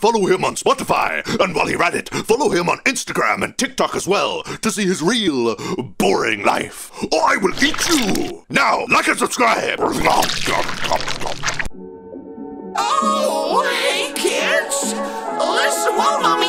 Follow him on Spotify, and while you're at it, follow him on Instagram and TikTok as well to see his real boring life. Or I will eat you! Now, like and subscribe! Oh, hey kids! listen. well,